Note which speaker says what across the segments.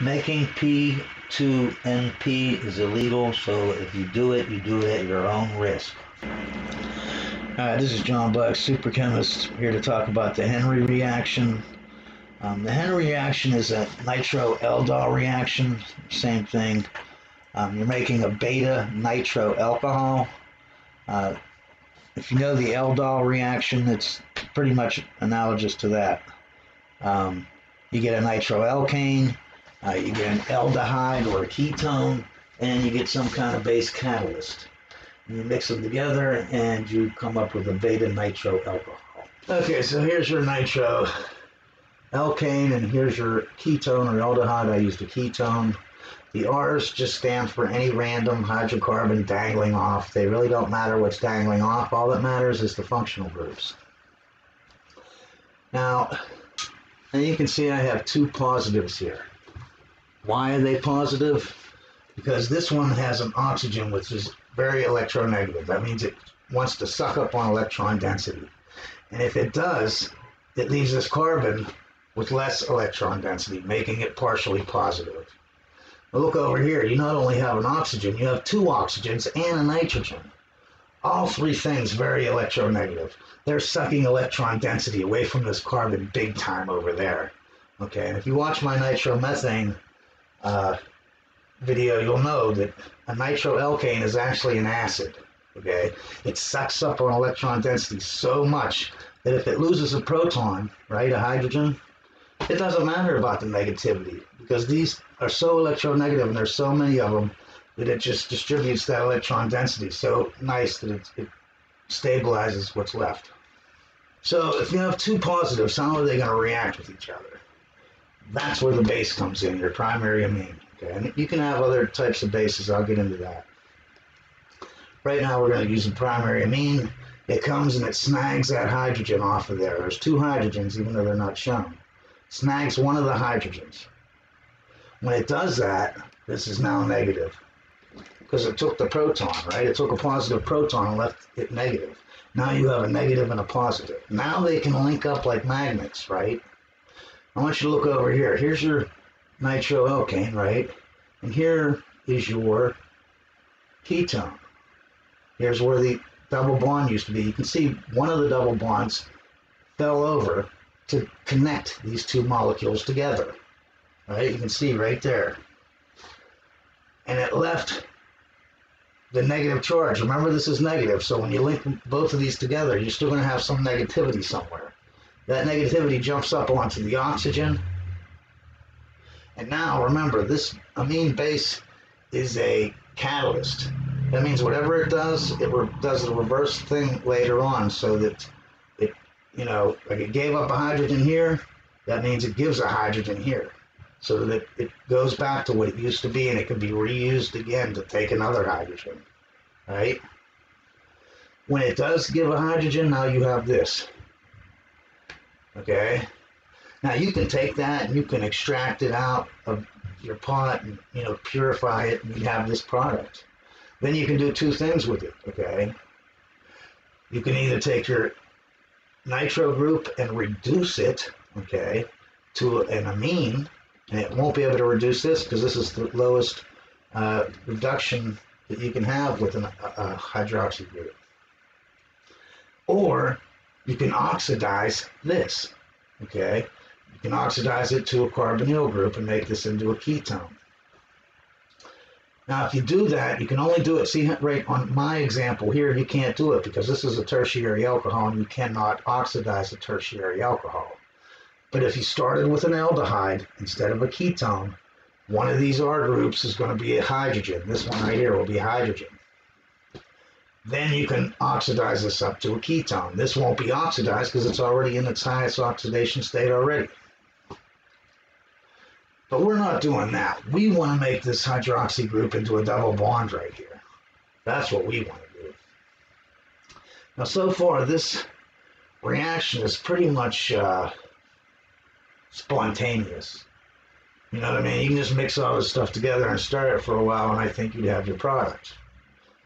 Speaker 1: Making P2NP is illegal, so if you do it, you do it at your own risk. Hi, this is John Black, super chemist, here to talk about the Henry reaction. Um, the Henry reaction is a nitro-aldol reaction, same thing. Um, you're making a beta nitro alcohol. Uh, if you know the aldol reaction, it's pretty much analogous to that. Um, you get a nitroalkane, uh, you get an aldehyde or a ketone, and you get some kind of base catalyst. You mix them together and you come up with a beta nitro alcohol. Okay, so here's your nitro alkane and here's your ketone or aldehyde. I used a ketone. The R's just stand for any random hydrocarbon dangling off. They really don't matter what's dangling off. All that matters is the functional groups. Now, and you can see I have two positives here. Why are they positive? Because this one has an oxygen which is very electronegative. That means it wants to suck up on electron density. And if it does, it leaves this carbon with less electron density, making it partially positive. Now look over here, you not only have an oxygen, you have two oxygens and a nitrogen. All three things very electronegative. They're sucking electron density away from this carbon big time over there. Okay, and if you watch my nitromethane uh, video, you'll know that a nitroalkane is actually an acid. Okay, it sucks up on electron density so much that if it loses a proton, right, a hydrogen, it doesn't matter about the negativity because these are so electronegative and there's so many of them that it just distributes that electron density so nice that it, it stabilizes what's left. So if you have two positives, how are they going to react with each other? That's where the base comes in, your primary amine. Okay, and you can have other types of bases. I'll get into that. Right now, we're going to use the primary amine. It comes and it snags that hydrogen off of there. There's two hydrogens, even though they're not shown. Snags one of the hydrogens. When it does that, this is now negative because it took the proton, right? It took a positive proton and left it negative. Now you have a negative and a positive. Now they can link up like magnets, right? I want you to look over here. Here's your nitroalkane, right? And here is your ketone. Here's where the double bond used to be. You can see one of the double bonds fell over to connect these two molecules together. Right? You can see right there. And it left the negative charge. Remember, this is negative, so when you link both of these together, you're still going to have some negativity somewhere. That negativity jumps up onto the oxygen. And now, remember, this amine base is a catalyst. That means whatever it does, it does the reverse thing later on so that it, you know, like it gave up a hydrogen here, that means it gives a hydrogen here so that it goes back to what it used to be and it can be reused again to take another hydrogen, right? When it does give a hydrogen, now you have this, okay? Now you can take that and you can extract it out of your pot and, you know, purify it and you have this product. Then you can do two things with it, okay? You can either take your nitro group and reduce it, okay, to an amine, and it won't be able to reduce this because this is the lowest uh, reduction that you can have with an, a, a hydroxy group. Or you can oxidize this, okay? You can oxidize it to a carbonyl group and make this into a ketone. Now, if you do that, you can only do it, see right on my example here, you can't do it because this is a tertiary alcohol and you cannot oxidize a tertiary alcohol. But if you started with an aldehyde instead of a ketone, one of these R groups is going to be a hydrogen. This one right here will be hydrogen. Then you can oxidize this up to a ketone. This won't be oxidized because it's already in its highest oxidation state already. But we're not doing that. We want to make this hydroxy group into a double bond right here. That's what we want to do. Now, so far, this reaction is pretty much uh, spontaneous. You know what I mean? You can just mix all this stuff together and stir it for a while, and I think you'd have your product.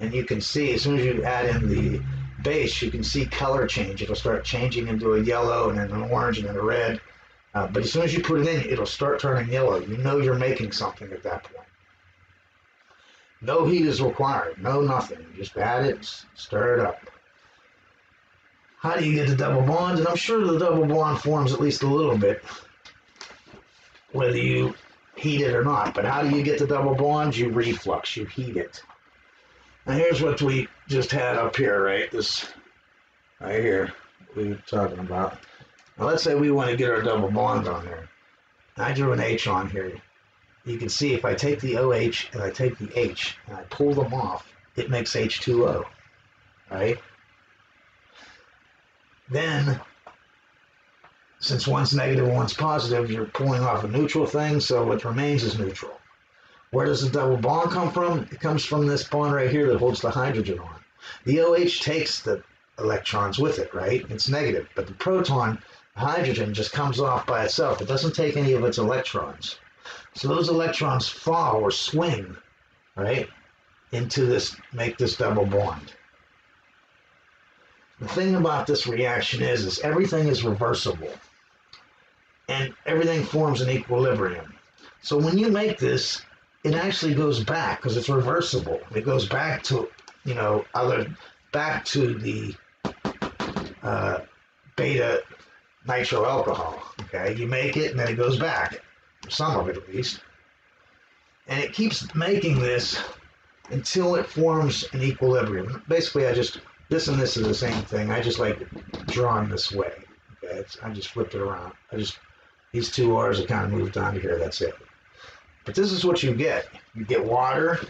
Speaker 1: And you can see, as soon as you add in the base, you can see color change. It'll start changing into a yellow and then an orange and then a red Uh, but as soon as you put it in, it'll start turning yellow. You know you're making something at that point. No heat is required. No nothing. You just add it, stir it up. How do you get the double bond? And I'm sure the double bond forms at least a little bit, whether you heat it or not. But how do you get the double bond? You reflux. You heat it. Now here's what we just had up here, right? This right here we were talking about. Now let's say we want to get our double bond on there. I drew an H on here. You can see if I take the OH and I take the H and I pull them off, it makes H2O, right? Then, since one's negative and one's positive, you're pulling off a neutral thing, so what remains is neutral. Where does the double bond come from? It comes from this bond right here that holds the hydrogen on. The OH takes the electrons with it, right? It's negative, but the proton hydrogen just comes off by itself. It doesn't take any of its electrons. So those electrons fall or swing, right, into this, make this double bond. The thing about this reaction is, is everything is reversible and everything forms an equilibrium. So when you make this, it actually goes back because it's reversible. It goes back to, you know, other, back to the uh, beta nitro alcohol. Okay, you make it and then it goes back, some of it at least, and it keeps making this until it forms an equilibrium. Basically, I just this and this is the same thing. I just like drawn this way. Okay, it's, I just flipped it around. I just these two R's are kind of moved onto here. That's it. But this is what you get. You get water,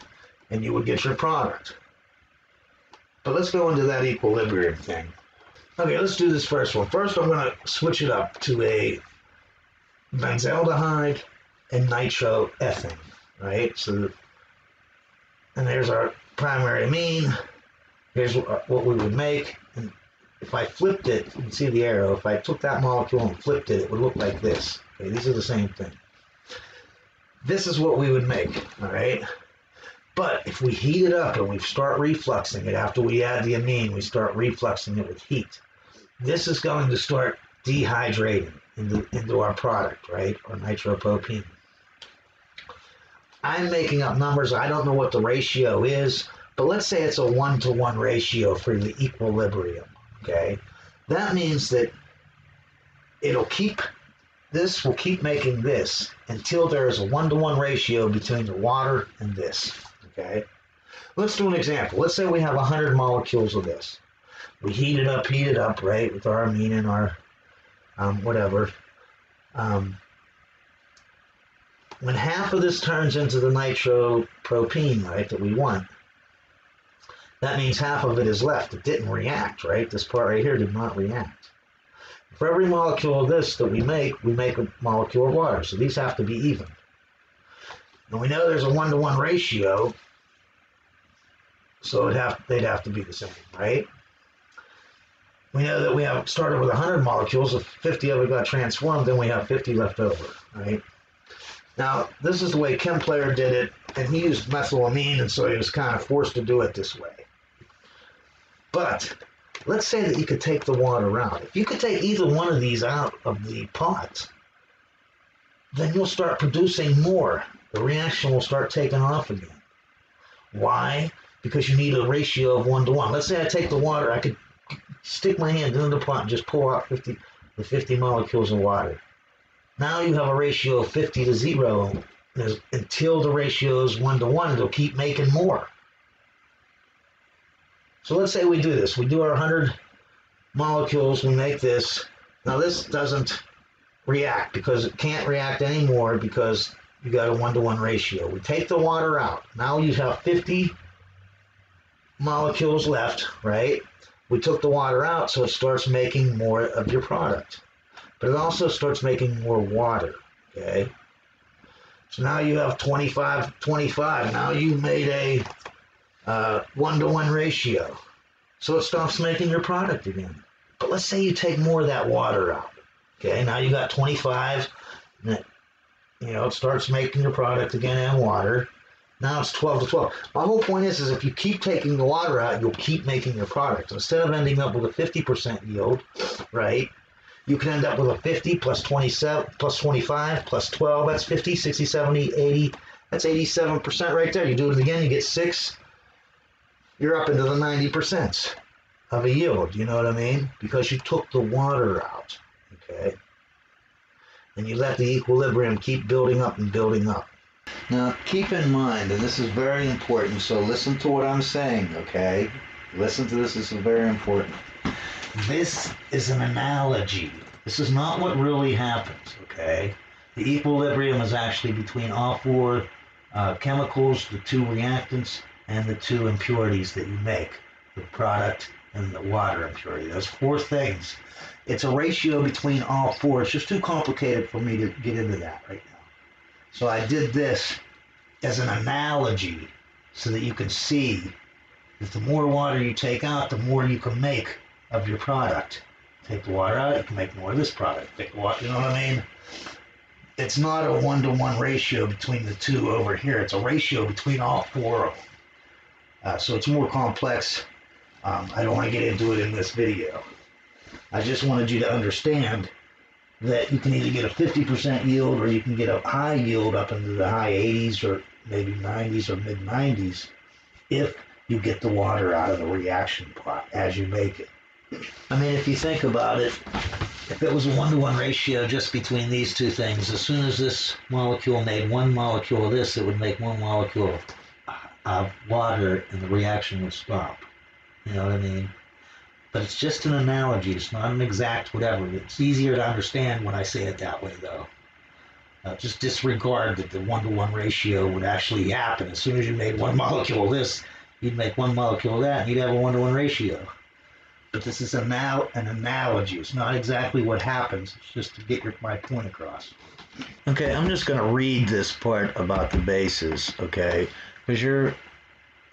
Speaker 1: and you would get your product. But let's go into that equilibrium thing. Okay, let's do this first one. First, I'm going to switch it up to a benzaldehyde and nitroethane, right? So, and there's our primary amine. Here's what we would make. And if I flipped it, you can see the arrow. If I took that molecule and flipped it, it would look like this. Okay, these are the same thing. This is what we would make, all right? But if we heat it up and we start refluxing it after we add the amine, we start refluxing it with heat. This is going to start dehydrating into, into our product, right? Or nitropropene. I'm making up numbers. I don't know what the ratio is, but let's say it's a one to one ratio for the equilibrium, okay? That means that it'll keep, this will keep making this until there is a one to one ratio between the water and this okay? Let's do an example. Let's say we have 100 molecules of this. We heat it up, heat it up, right, with our amine and our um, whatever. Um, when half of this turns into the nitropropene, right, that we want, that means half of it is left. It didn't react, right? This part right here did not react. For every molecule of this that we make, we make a molecule of water. So these have to be even. And we know there's a one-to-one ratio so have, they'd have to be the same, right? We know that we have started with 100 molecules. If 50 of it got transformed, then we have 50 left over, right? Now, this is the way Chemplayer did it, and he used methylamine, and so he was kind of forced to do it this way. But let's say that you could take the water out. If you could take either one of these out of the pot, then you'll start producing more. The reaction will start taking off again. Why? because you need a ratio of one to one. Let's say I take the water, I could stick my hand in the pot and just pour out 50, the 50 molecules of water. Now you have a ratio of 50 to zero. There's, until the ratio is one to one, it'll keep making more. So let's say we do this. We do our 100 molecules, we make this. Now this doesn't react because it can't react anymore because you got a one-to-one ratio. We take the water out. Now you have 50 molecules left, right? We took the water out, so it starts making more of your product. But it also starts making more water, okay? So now you have 25, 25. Now you made a uh, one-to-one ratio. So it stops making your product again. But let's say you take more of that water out. Okay, now you got 25. It, you know, it starts making your product again and water. Now it's 12 to 12. My whole point is, is if you keep taking the water out, you'll keep making your product. Instead of ending up with a 50% yield, right, you can end up with a 50 plus 27 plus 25 plus 12 that's 50 60 70 80 that's 87% right there you do it again you get six you're up into the 90% of a yield you know what i mean? Because you took the water out okay? And you let the equilibrium keep building up and building up. Now keep in mind and this is very important so listen to what i'm saying okay? Listen to this this is very important. This is an analogy. This is not what really happens, okay? The equilibrium is actually between all four uh, chemicals, the two reactants, and the two impurities that you make the product and the water impurity. Those four things. It's a ratio between all four. It's just too complicated for me to get into that right now. So I did this as an analogy so that you can see that the more water you take out, the more you can make of your product. Take the water out, you can make more of this product. Take the water, you know what I mean? It's not a one to one ratio between the two over here. It's a ratio between all four of them. Uh, so it's more complex. Um, I don't want to get into it in this video. I just wanted you to understand that you can either get a 50% yield or you can get a high yield up into the high 80s or maybe 90s or mid 90s if you get the water out of the reaction pot as you make it. I mean, if you think about it, if it was a one to one ratio just between these two things, as soon as this molecule made one molecule of this, it would make one molecule of water and the reaction would stop. You know what I mean? But it's just an analogy. It's not an exact whatever. It's easier to understand when I say it that way, though. Uh, just disregard that the one to one ratio would actually happen. As soon as you made one molecule this, you'd make one molecule that, and you'd have a one to one ratio but this is an, an analogy. It's not exactly what happens. It's just to get your, my point across. Okay, I'm just going to read this part about the bases, okay? Because your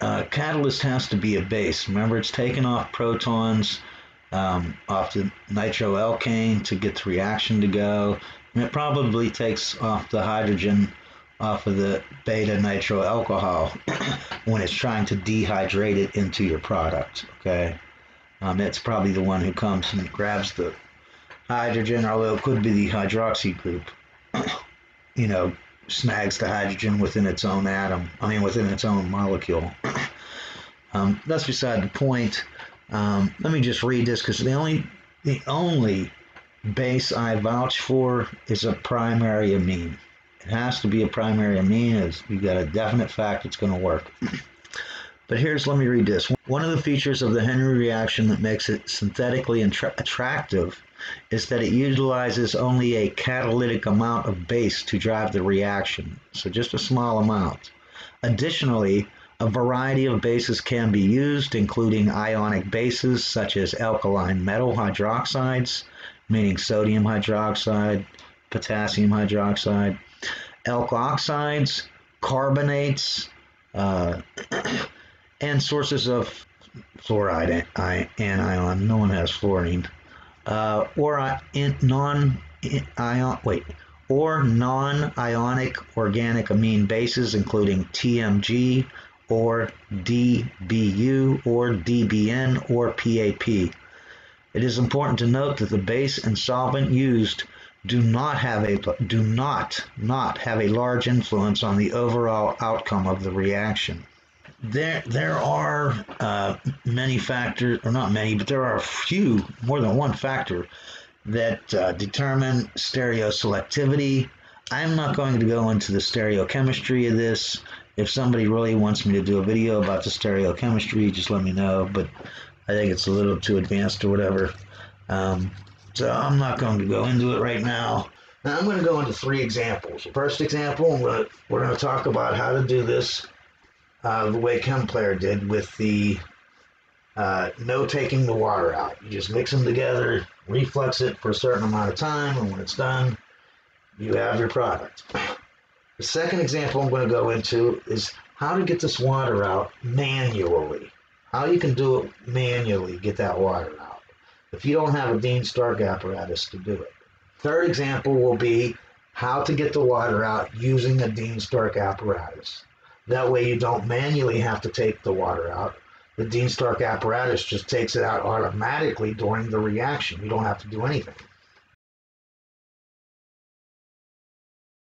Speaker 1: uh, catalyst has to be a base. Remember, it's taking off protons um, off the nitroalkane to get the reaction to go. And it probably takes off the hydrogen off of the beta nitro alcohol when it's trying to dehydrate it into your product, okay? Um, it's probably the one who comes and grabs the hydrogen, although it could be the hydroxy group. you know, snags the hydrogen within its own atom, I mean, within its own molecule. um, that's beside the point. Um, let me just read this because the only the only base I vouch for is a primary amine. It has to be a primary amine as we got a definite fact it's going to work. But here's, let me read this. One of the features of the Henry reaction that makes it synthetically attractive is that it utilizes only a catalytic amount of base to drive the reaction, so just a small amount. Additionally, a variety of bases can be used, including ionic bases such as alkaline metal hydroxides, meaning sodium hydroxide, potassium hydroxide, alkoxides, carbonates, uh, and sources of fluoride anion. No one has fluorine. Uh, or non ion wait or non-ionic organic amine bases including TMG or DBU or DBN or PAP. It is important to note that the base and solvent used do not have a do not not have a large influence on the overall outcome of the reaction there there are uh, many factors, or not many, but there are a few, more than one factor that uh, determine stereoselectivity. I'm not going to go into the stereochemistry of this. If somebody really wants me to do a video about the stereochemistry, just let me know. But I think it's a little too advanced or whatever. Um, so I'm not going to go into it right now. Now I'm going to go into three examples. The first example, we're going to talk about how to do this uh, the way Chemplayer did with the uh, no taking the water out. You just mix them together, reflux it for a certain amount of time, and when it's done, you have your product. The second example I'm going to go into is how to get this water out manually. How you can do it manually, get that water out. If you don't have a Dean Stark apparatus to do it. Third example will be how to get the water out using a Dean Stark apparatus. That way you don't manually have to take the water out. The Dean Stark apparatus just takes it out automatically during the reaction. You don't have to do anything.